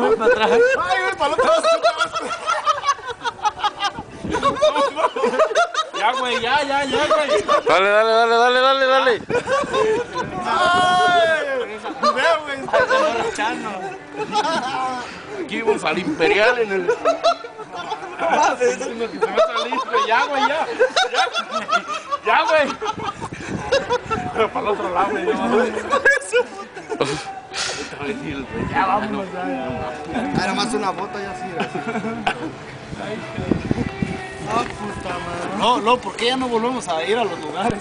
voy para atrás. Ay, voy para el otro Ya, güey, ya, ya, ya, güey. Dale, dale, dale, dale, dale, dale. Ay, vea, güey. Aquí íbamos al imperial en el. Ah, ya, güey, ya. Ya, güey. Pero para el otro lado, güey. Ya, vamos. Ya, vámonos, ya, ya. Era más una foto ya así. No, no, ¿por qué ya no volvemos a ir a los lugares?